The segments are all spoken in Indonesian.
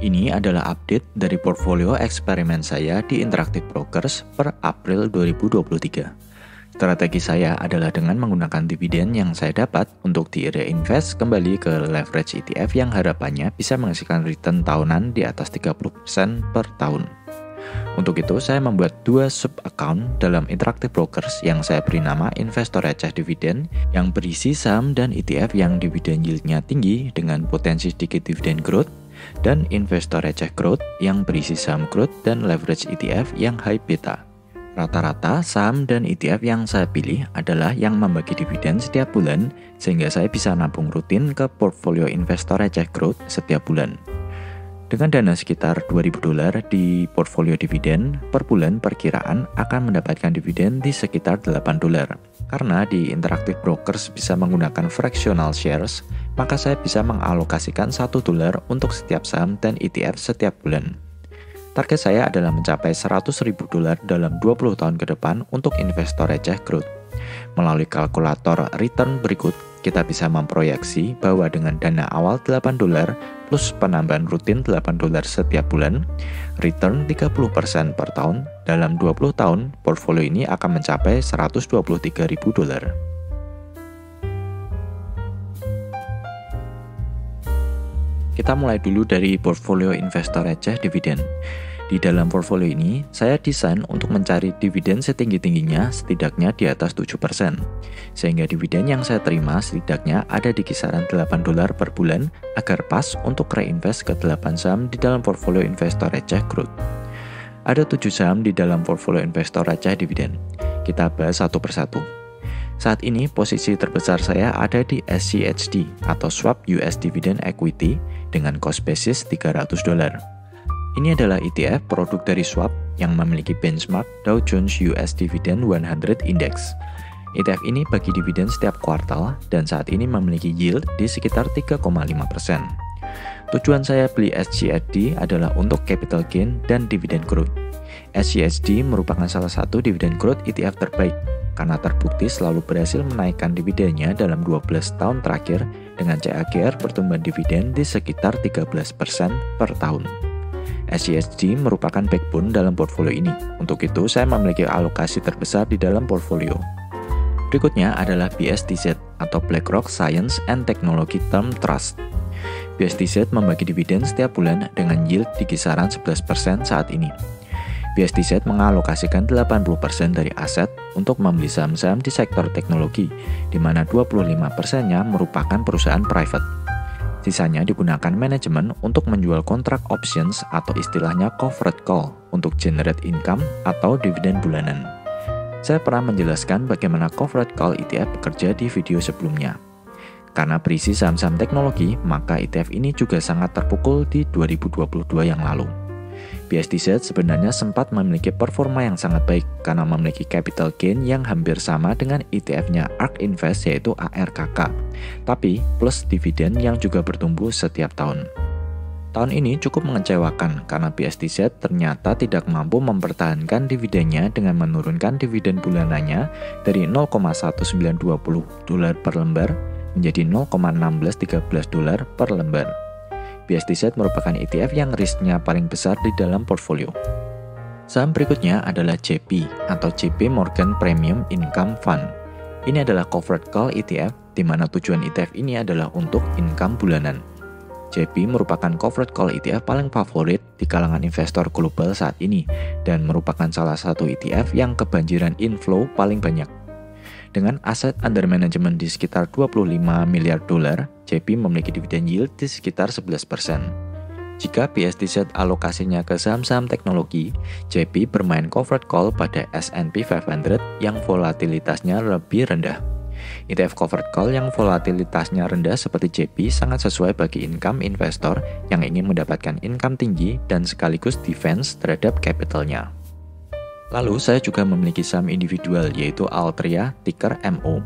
Ini adalah update dari portfolio eksperimen saya di Interactive Brokers per April 2023. Strategi saya adalah dengan menggunakan dividen yang saya dapat untuk di reinvest kembali ke leverage ETF yang harapannya bisa menghasilkan return tahunan di atas 30% per tahun. Untuk itu, saya membuat dua sub-account dalam Interactive Brokers yang saya beri nama Investor Receh Dividen yang berisi saham dan ETF yang dividen yieldnya tinggi dengan potensi sedikit dividen growth dan investor receh growth yang berisi saham growth dan leverage ETF yang high beta. Rata-rata saham dan ETF yang saya pilih adalah yang membagi dividen setiap bulan sehingga saya bisa nabung rutin ke portfolio investor receh growth setiap bulan. Dengan dana sekitar 2000 dolar di portfolio dividen, per bulan perkiraan akan mendapatkan dividen di sekitar 8 dolar. Karena di Interactive Brokers bisa menggunakan fractional shares, maka saya bisa mengalokasikan 1 dolar untuk setiap saham dan ETF setiap bulan. Target saya adalah mencapai 100 ribu dolar dalam 20 tahun ke depan untuk investor receh growth. Melalui kalkulator return berikut, kita bisa memproyeksi bahwa dengan dana awal 8 dolar plus penambahan rutin 8 dolar setiap bulan, return 30% per tahun, dalam 20 tahun, portfolio ini akan mencapai 123 ribu dolar. Kita mulai dulu dari portfolio investor receh dividen. Di dalam portfolio ini, saya desain untuk mencari dividen setinggi-tingginya setidaknya di atas 7%. Sehingga dividen yang saya terima setidaknya ada di kisaran 8 dolar per bulan agar pas untuk reinvest ke 8 saham di dalam portfolio investor receh growth. Ada 7 saham di dalam portfolio investor receh dividen. Kita bahas satu persatu. Saat ini posisi terbesar saya ada di SCHD atau Swap US Dividend Equity dengan cost basis 300 dolar. Ini adalah ETF produk dari Swap yang memiliki benchmark Dow Jones US Dividend 100 Index. ETF ini bagi dividen setiap kuartal dan saat ini memiliki yield di sekitar 3,5%. Tujuan saya beli SCHD adalah untuk capital gain dan dividen growth. SCHD merupakan salah satu dividen growth ETF terbaik karena terbukti selalu berhasil menaikkan dividennya dalam 12 tahun terakhir dengan CAGR pertumbuhan dividen di sekitar 13% per tahun. SCSD merupakan backbone dalam portfolio ini. Untuk itu, saya memiliki alokasi terbesar di dalam portfolio. Berikutnya adalah BSTZ atau BlackRock Science and Technology Term Trust. BSTZ membagi dividen setiap bulan dengan yield di kisaran 11% saat ini. BSTZ mengalokasikan 80% dari aset untuk membeli saham-saham di sektor teknologi, di mana 25%-nya merupakan perusahaan private. Sisanya digunakan manajemen untuk menjual kontrak options atau istilahnya covered call untuk generate income atau dividen bulanan. Saya pernah menjelaskan bagaimana covered call ETF bekerja di video sebelumnya. Karena berisi saham-saham teknologi, maka ETF ini juga sangat terpukul di 2022 yang lalu. BSTZ sebenarnya sempat memiliki performa yang sangat baik karena memiliki capital gain yang hampir sama dengan ETF-nya ARK Invest yaitu ARKK, tapi plus dividen yang juga bertumbuh setiap tahun. Tahun ini cukup mengecewakan karena BSTZ ternyata tidak mampu mempertahankan dividennya dengan menurunkan dividen bulanannya dari 0,1920 dolar per lembar menjadi 0,1613 dolar per lembar. BSTZ merupakan ETF yang risknya paling besar di dalam portfolio. Saham berikutnya adalah JP atau JP Morgan Premium Income Fund. Ini adalah covered call ETF di mana tujuan ETF ini adalah untuk income bulanan. JP merupakan covered call ETF paling favorit di kalangan investor global saat ini dan merupakan salah satu ETF yang kebanjiran inflow paling banyak. Dengan aset under management di sekitar 25 miliar dolar, JP memiliki dividen yield di sekitar 11%. Jika BSTZ alokasinya ke saham-saham teknologi, JP bermain covered call pada S&P 500 yang volatilitasnya lebih rendah. ETF covered call yang volatilitasnya rendah seperti JP sangat sesuai bagi income investor yang ingin mendapatkan income tinggi dan sekaligus defense terhadap capitalnya. Lalu saya juga memiliki saham individual yaitu Altria ticker MO.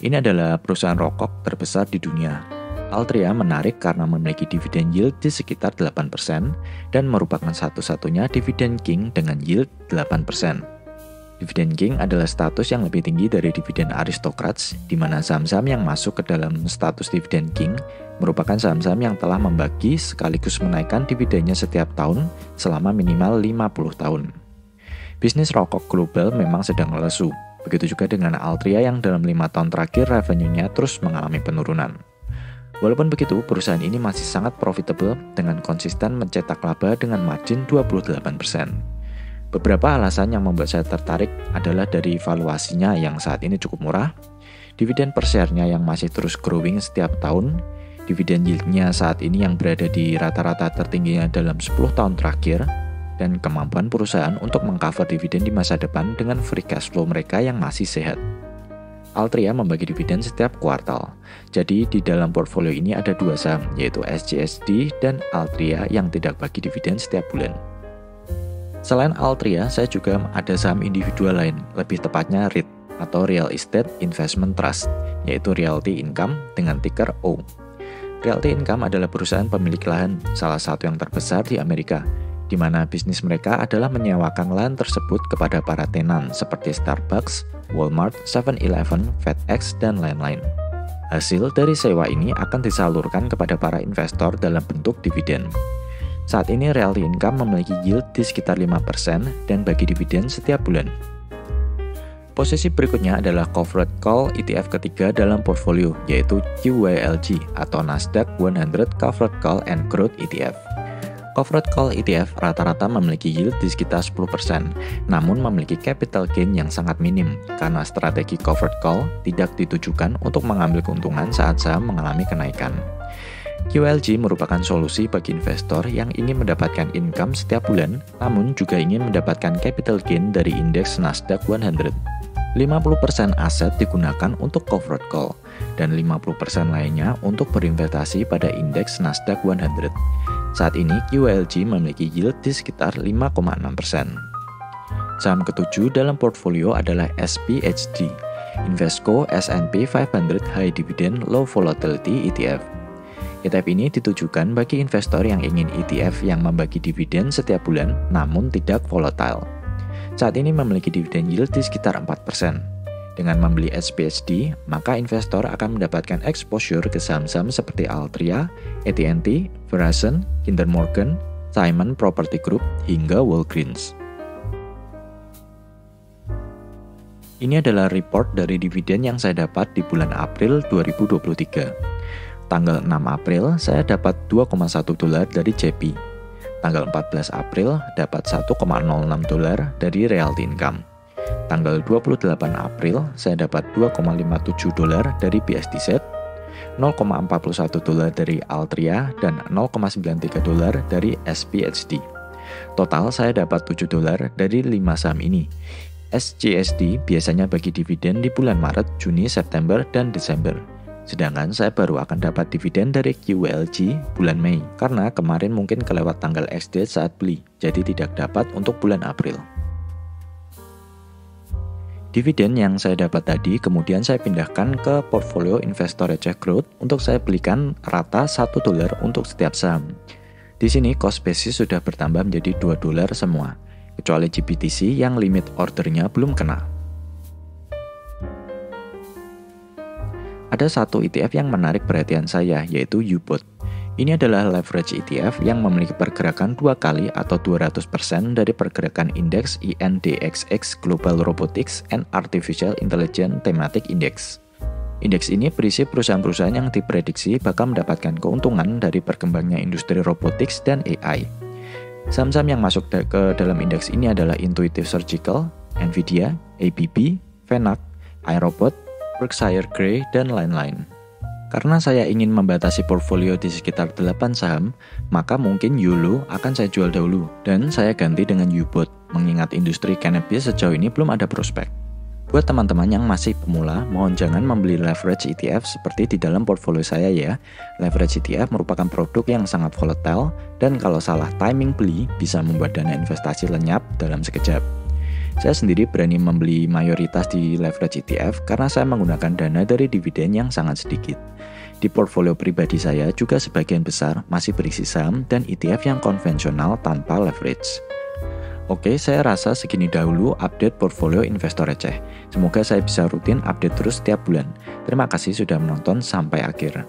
Ini adalah perusahaan rokok terbesar di dunia. Altria menarik karena memiliki dividen yield di sekitar 8% dan merupakan satu-satunya dividen king dengan yield 8%. Dividend king adalah status yang lebih tinggi dari dividen aristokrats, di mana saham-saham yang masuk ke dalam status dividend king merupakan saham-saham yang telah membagi sekaligus menaikkan dividennya setiap tahun selama minimal 50 tahun. Bisnis rokok global memang sedang lesu, begitu juga dengan Altria yang dalam lima tahun terakhir revenue-nya terus mengalami penurunan. Walaupun begitu, perusahaan ini masih sangat profitable dengan konsisten mencetak laba dengan margin 28%. Beberapa alasan yang membuat saya tertarik adalah dari valuasinya yang saat ini cukup murah, dividen per share-nya yang masih terus growing setiap tahun, dividen yield-nya saat ini yang berada di rata-rata tertingginya dalam 10 tahun terakhir, dan kemampuan perusahaan untuk mengcover dividen di masa depan dengan free cash flow mereka yang masih sehat. Altria membagi dividen setiap kuartal. Jadi di dalam portfolio ini ada dua saham, yaitu SCSD dan Altria yang tidak bagi dividen setiap bulan. Selain Altria, saya juga ada saham individual lain, lebih tepatnya REIT atau Real Estate Investment Trust, yaitu Realty Income dengan ticker O. Realty Income adalah perusahaan pemilik lahan salah satu yang terbesar di Amerika, di mana bisnis mereka adalah menyewakan lahan tersebut kepada para tenan seperti Starbucks, Walmart, 7-Eleven, FedEx, dan lain-lain. Hasil dari sewa ini akan disalurkan kepada para investor dalam bentuk dividen. Saat ini realty income memiliki yield di sekitar 5% dan bagi dividen setiap bulan. Posisi berikutnya adalah covered call ETF ketiga dalam portfolio, yaitu QYLG atau Nasdaq 100 Covered Call and Growth ETF. Covered Call ETF rata-rata memiliki yield di sekitar 10%, namun memiliki capital gain yang sangat minim karena strategi covered call tidak ditujukan untuk mengambil keuntungan saat saham mengalami kenaikan. QLG merupakan solusi bagi investor yang ingin mendapatkan income setiap bulan, namun juga ingin mendapatkan capital gain dari indeks Nasdaq 100. 50% aset digunakan untuk covered call, dan 50% lainnya untuk berinvestasi pada indeks Nasdaq 100. Saat ini QLG memiliki yield di sekitar 5,6%. Saham ketujuh dalam portfolio adalah SPHD, Invesco S&P 500 High Dividend Low Volatility ETF. ETF ini ditujukan bagi investor yang ingin ETF yang membagi dividen setiap bulan namun tidak volatile. Saat ini memiliki dividen yield di sekitar 4%. Dengan membeli SPHD, maka investor akan mendapatkan exposure ke saham-saham seperti Altria, AT&T, Verizon, Kinder Morgan, Simon Property Group, hingga Walgreens. Ini adalah report dari dividen yang saya dapat di bulan April 2023 tanggal 6 April saya dapat 2,1 dolar dari JP. Tanggal 14 April dapat 1,06 dolar dari Realty Income. Tanggal 28 April saya dapat 2,57 dolar dari BSDZ, 0,41 dolar dari Altria, dan 0,93 dolar dari SPHD. Total saya dapat 7 dolar dari 5 saham ini. SCSD biasanya bagi dividen di bulan Maret, Juni, September, dan Desember. Sedangkan saya baru akan dapat dividen dari QLG bulan Mei, karena kemarin mungkin kelewat tanggal XD saat beli, jadi tidak dapat untuk bulan April. Dividen yang saya dapat tadi kemudian saya pindahkan ke portfolio investor receh growth untuk saya belikan rata 1 dolar untuk setiap saham. Di sini cost basis sudah bertambah menjadi 2 dolar semua, kecuali GBTC yang limit ordernya belum kena. Ada satu ETF yang menarik perhatian saya, yaitu UBOT. Ini adalah leverage ETF yang memiliki pergerakan dua kali atau 200% dari pergerakan indeks INDXX Global Robotics and Artificial Intelligence Thematic Index. Indeks ini berisi perusahaan-perusahaan yang diprediksi bakal mendapatkan keuntungan dari perkembangnya industri robotics dan AI. Saham-saham yang masuk ke dalam indeks ini adalah Intuitive Surgical, Nvidia, ABB, Venac, iRobot, Berkshire Grey, dan lain-lain. Karena saya ingin membatasi portfolio di sekitar 8 saham, maka mungkin YOLO akan saya jual dahulu dan saya ganti dengan UBOT, mengingat industri cannabis sejauh ini belum ada prospek. Buat teman-teman yang masih pemula, mohon jangan membeli leverage ETF seperti di dalam portfolio saya ya. Leverage ETF merupakan produk yang sangat volatile dan kalau salah timing beli bisa membuat dana investasi lenyap dalam sekejap. Saya sendiri berani membeli mayoritas di leverage ETF karena saya menggunakan dana dari dividen yang sangat sedikit. Di portfolio pribadi saya juga sebagian besar masih berisi saham dan ETF yang konvensional tanpa leverage. Oke, saya rasa segini dahulu update portfolio investor receh. Semoga saya bisa rutin update terus setiap bulan. Terima kasih sudah menonton sampai akhir.